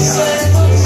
Yeah.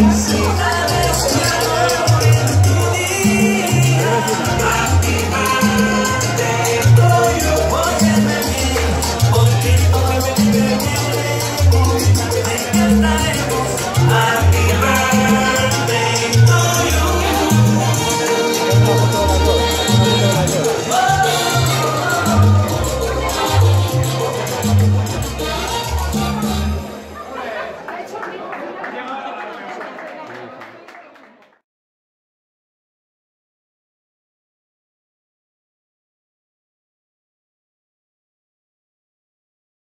eyes.